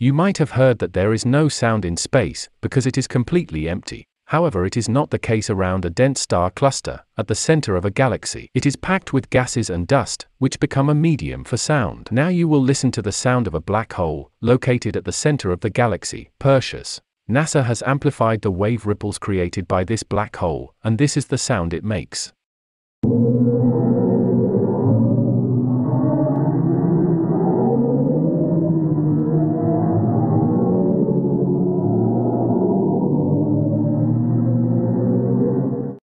You might have heard that there is no sound in space, because it is completely empty. However, it is not the case around a dense star cluster, at the center of a galaxy. It is packed with gases and dust, which become a medium for sound. Now you will listen to the sound of a black hole, located at the center of the galaxy, Perseus. NASA has amplified the wave ripples created by this black hole, and this is the sound it makes.